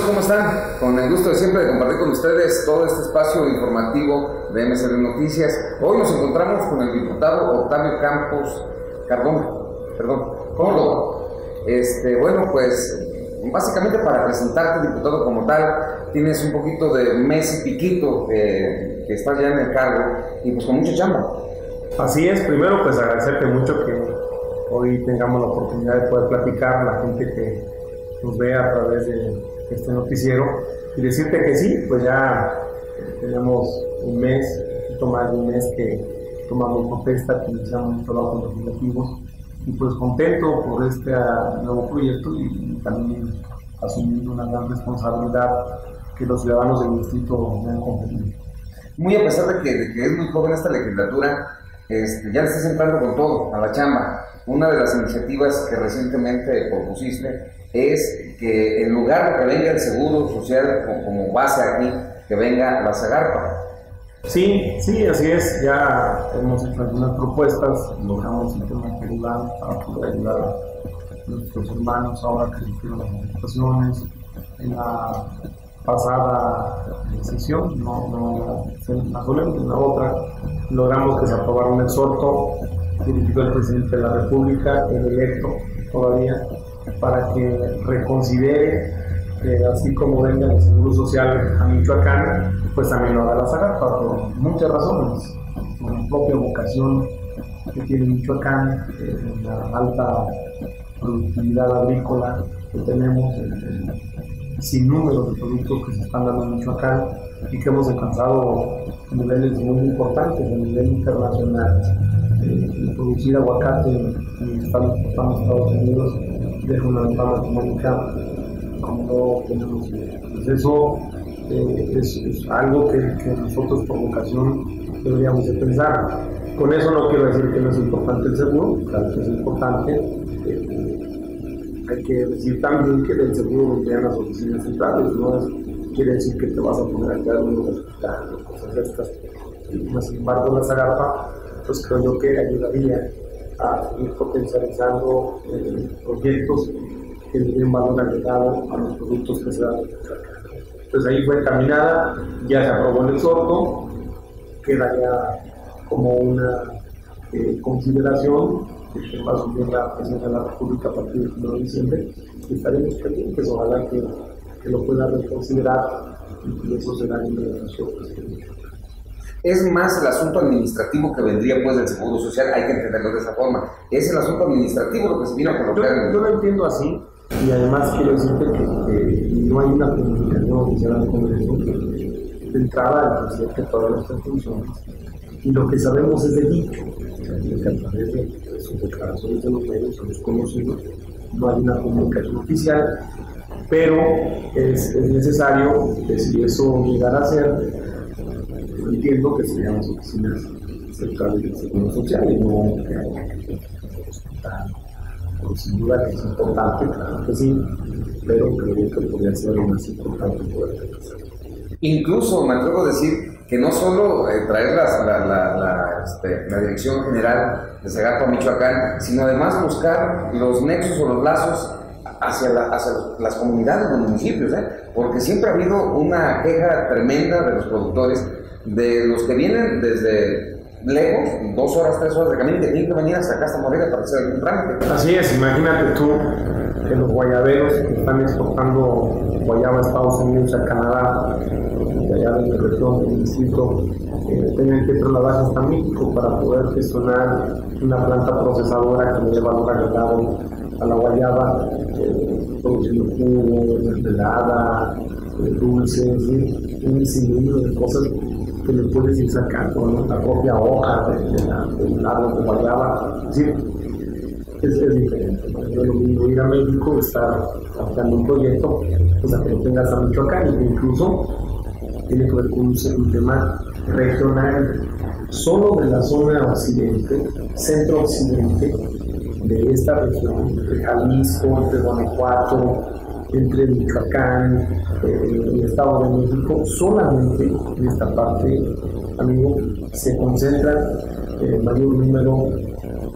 amigos? ¿Cómo están? Con el gusto de siempre de compartir con ustedes todo este espacio informativo de MSD Noticias. Hoy nos encontramos con el diputado Octavio Campos Cardón, perdón, Córdoba. Este, bueno, pues básicamente para presentarte diputado como tal, tienes un poquito de mes y piquito que estás ya en el cargo y pues con mucha chamba. Así es, primero pues agradecerte mucho que hoy tengamos la oportunidad de poder platicar la gente que nos vea a través de este noticiero y decirte que sí, pues ya tenemos un mes, un poquito más de un mes que tomamos protesta, que iniciamos un trabajo legislativos y pues contento por este nuevo proyecto y también asumiendo una gran responsabilidad que los ciudadanos del distrito me han conferido. Muy a pesar de que, de que es muy joven esta legislatura, este, ya le estás entrando con todo a la chamba. Una de las iniciativas que recientemente propusiste es que en lugar de que venga el seguro social como base aquí, que venga la Zagarpa. Sí, sí, así es. Ya hemos hecho algunas propuestas, logramos el tema celular para poder ayudar a nuestros hermanos ahora que hicieron las manifestaciones. En la pasada sesión, no, no la solemne, en la otra, logramos que se aprobara un exhorto dirigido al presidente de la República, el electo todavía, para que reconsidere, así como venga el Seguro Social a Michoacán, pues también lo haga la Zagarpa, por muchas razones, por la propia vocación que tiene Michoacán, eh, la alta productividad agrícola que tenemos, sin número de productos que se están dando en Michoacán y que hemos alcanzado niveles muy importantes a nivel internacional. Eh, producir aguacate en Estados, Estados Unidos deja una ventana económica como no tenemos pues eso eh, es, algo que, nosotros por vocación deberíamos de pensar. Con eso no quiero decir que no es importante el seguro, claro que es importante. Eh, hay que decir también que del seguro vendrían las oficinas centrales, no quiere decir que te vas a poner a quedar en un hospital o cosas de estas. Sin embargo, la Zagarpa, pues creo yo que ayudaría ir potencializando eh, proyectos que le den valor agregado a los productos que se dan. Entonces ahí fue encaminada, ya se aprobó el exhorto, queda ya como una eh, consideración que va a asumir la presidencia de la República a partir del 1 de diciembre y estaremos pendientes, ojalá que, que lo pueda reconsiderar y eso será en beneficio es más el asunto administrativo que vendría pues del Seguro Social, hay que entenderlo de esa forma. Es el asunto administrativo lo que se vino a colocar. Yo, yo lo entiendo así, y además quiero decirte que, no hay una comunicación oficial al Congreso que de entrada el presidente todas nuestras funciones. Y lo que sabemos es de dicho, que a través de, sus declaraciones de los medios hemos conocido, no hay una comunicación oficial, pero es, es necesario que si eso llegara a ser, entiendo que serían las oficinas centrales del Seguro Social y no que hospital. sin duda que es importante, claro que sí, pero creo que podría ser lo más importante poder Incluso me atrevo a decir que no solo eh, traer la, la, este, la, Dirección General de Zagarpa, Michoacán, sino además buscar los nexos o los lazos hacia, hacia las comunidades, los municipios, ¿eh? porque siempre ha habido una queja tremenda de los productores de los que vienen desde lejos, dos horas, tres horas de camino, que tienen que venir hasta acá, hasta Morelia, para hacer algún trámite. Así es, imagínate tú que los guayaberos que están exportando guayaba a Estados Unidos, a Canadá, de allá de la región del distrito, eh, tienen que trasladarse hasta México para poder gestionar una planta procesadora que le dé valor agregado a la guayaba, eh, produciendo jugos, mermelada, eh, un sinnúmero de cosas que le puedes ir sacando, ¿no? la propia hoja del árbol de guayaba. Es es, diferente. ¿no? Yo lo mismo ir a México, estar haciendo un proyecto, pues a que tengas a Michoacán, y incluso tiene que ver con un, tema regional, solo de la zona occidente, centro-occidente de esta región, de Jalisco, de Guanajuato, entre Michoacán eh, y el Estado de México, solamente en esta parte, amigo, se concentra el mayor número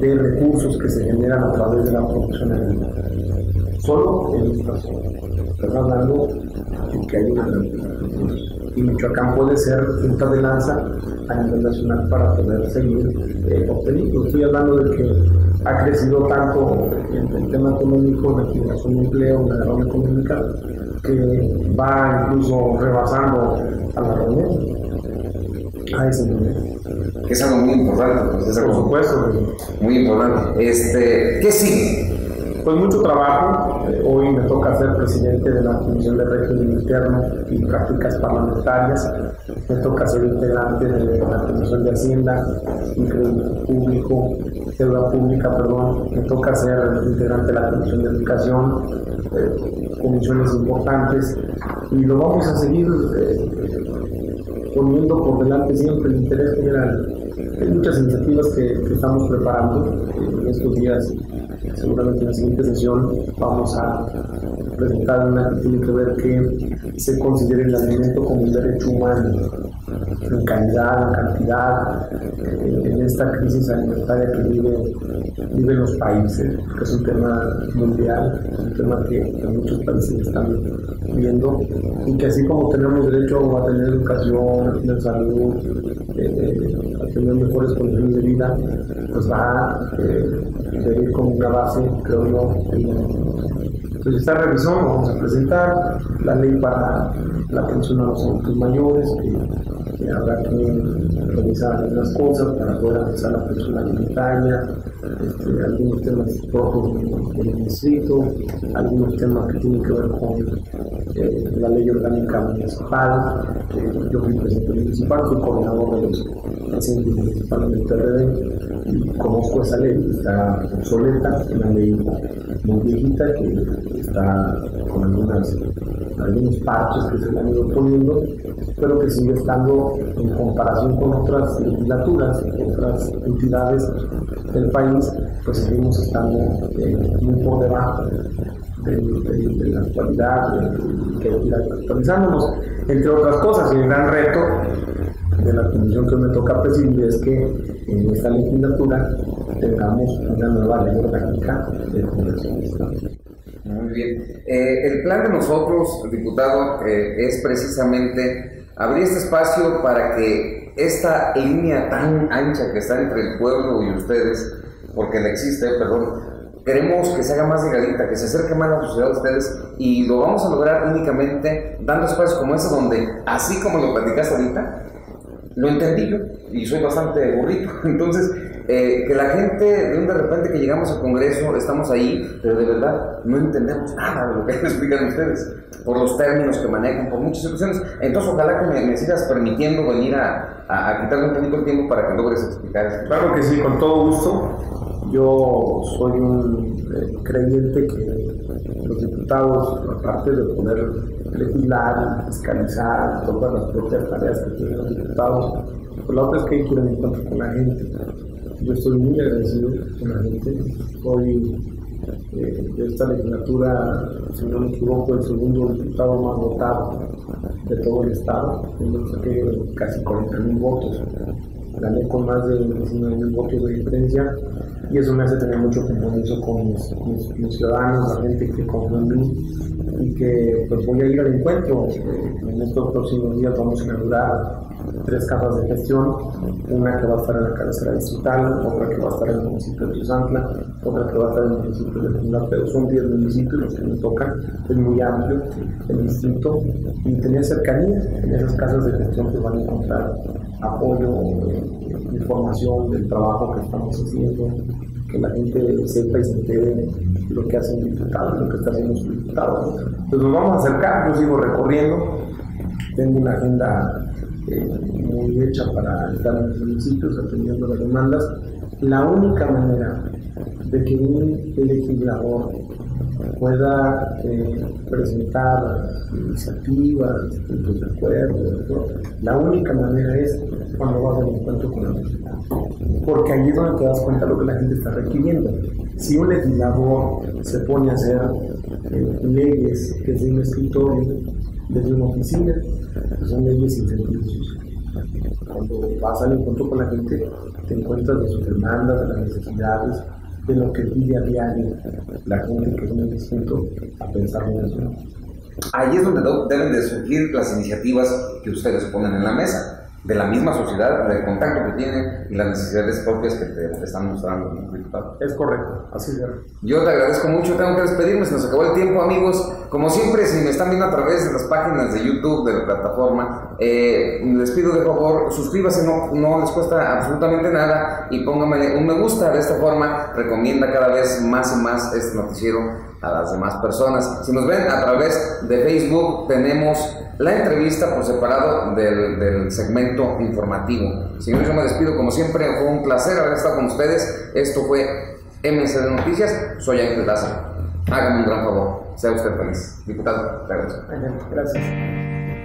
de recursos que se generan a través de la producción agrícola. solo en esta zona. Estamos hablando de que hay una y Michoacán puede ser punta de lanza a nivel nacional para poder seguir eh, obteniendo. Estoy hablando de que ha crecido tanto en el tema económico, la generación de empleo, la derrama económica, que va incluso rebasando a la reunión a ese nivel. Que es algo muy importante, pues, Por supuesto. Muy importante. Este, ¿Qué sigue? Pues mucho trabajo. Eh, hoy me toca ser presidente de la Comisión de Régimen Interno y Prácticas Parlamentarias. Me toca ser integrante de la Comisión de Hacienda y Crédito Público, Deuda Pública, perdón. Me toca ser integrante de la Comisión de Educación, eh, comisiones importantes. Y lo vamos a seguir eh, poniendo por delante siempre el interés general. Hay muchas iniciativas que, que estamos preparando en estos días seguramente en la siguiente sesión vamos a presentar una que tiene que ver que se considere el alimento como un derecho humano en calidad, en cantidad, eh, en esta crisis alimentaria que vive, viven los países, que es un tema mundial, un tema que, muchos países están viendo, y que así como tenemos derecho a tener educación, a tener salud, eh, a tener mejores condiciones de vida, pues va a eh, ir con una base, creo yo, entonces, esta revisión vamos a presentar. La ley para la atención a los adultos mayores, que, habrá que revisar algunas cosas para poder avanzar la pensión alimentaria, este, algunos temas propios del distrito, algunos temas que tienen que ver con eh, la ley orgánica municipal, yo fui presidente municipal, fui coordinador de los presidentes municipales del PRD y conozco esa ley, está obsoleta, una ley muy viejita que está con algunas, algunos parches que se le han ido poniendo, pero que sigue estando en comparación con otras legislaturas, otras entidades del país, pues seguimos estando eh, muy por debajo de, la actualidad, que ir actualizándonos, entre otras cosas, el gran reto de la comisión que me toca presidir es que en esta legislatura tengamos una nueva ley orgánica de Congreso Muy bien. Eh, el plan de nosotros, diputado, eh, es precisamente abrir este espacio para que esta línea tan ancha que está entre el pueblo y ustedes, porque la existe, perdón, queremos que se haga más delgadita, que se acerque más a la sociedad de ustedes y lo vamos a lograr únicamente dando espacios como ese donde, así como lo platicaste ahorita, lo entendí yo y soy bastante burrito. Entonces, eh, que la gente, de un de repente que llegamos al Congreso, estamos ahí, pero de verdad no entendemos nada de lo que explican ustedes, por los términos que manejan, por muchas situaciones. Entonces, ojalá que me, sigas permitiendo venir a, a, quitarle un poquito el tiempo para que logres explicar esto. Claro que sí, con todo gusto. Yo soy un eh, creyente que los diputados, aparte de poder legislar, fiscalizar, todas las propias tareas que tienen los diputados, pues la otra es que hay que ir en encuentro con la gente. Yo estoy muy agradecido con la gente. Hoy, eh, de esta legislatura, si no me equivoco, el segundo diputado más votado de todo el Estado. Yo saqué casi 40 mil votos. Gané con más de 19 mil votos de diferencia y eso me hace tener mucho compromiso con mis, ciudadanos, la gente que confía en mí y que pues voy a ir al encuentro. Eh, en estos próximos días vamos a inaugurar tres casas de gestión, una que va a estar en la cabecera distrital, otra que va a estar en el municipio de Tuzantla, otra que va a estar en el municipio de Tuzantla, pero son 10 municipios los que me tocan, es muy amplio el distrito y tener cercanía en esas casas de gestión que van a encontrar apoyo, información del trabajo que estamos haciendo, que la gente sepa y se entere lo que hace un diputado, lo que está haciendo su diputado. Entonces nos vamos a acercar, yo sigo recorriendo, tengo una agenda muy hecha para estar en los municipios atendiendo las demandas. La única manera de que un legislador pueda eh, presentar iniciativas, puntos de acuerdo, la única manera es cuando vas al encuentro con la sociedad. Porque ahí es donde te das cuenta de lo que la gente está requiriendo. Si un legislador se pone a hacer eh, leyes desde un escritorio, desde una oficina, pues son leyes sin Cuando vas al encuentro con la gente, te encuentras de sus demandas, de las necesidades, de lo que vive a diario la gente que es muy distinto a pensar en eso. Ahí es donde deben de surgir las iniciativas que ustedes ponen en la mesa de la misma sociedad, del contacto que tiene y las necesidades propias que te, están mostrando Es correcto, así es. Yo te agradezco mucho, tengo que despedirme, se nos acabó el tiempo amigos. Como siempre, si me están viendo a través de las páginas de YouTube, de la plataforma, eh, les pido de favor, suscríbase, no, no les cuesta absolutamente nada y pónganme un me gusta, de esta forma recomienda cada vez más y más este noticiero a las demás personas. Si nos ven a través de Facebook, tenemos la entrevista por separado del, segmento informativo. Señores, yo me despido como siempre, fue un placer haber estado con ustedes. Esto fue MC de Noticias, soy Ángel Daza. Háganme un gran favor, sea usted feliz. Diputado, gracias. Gracias.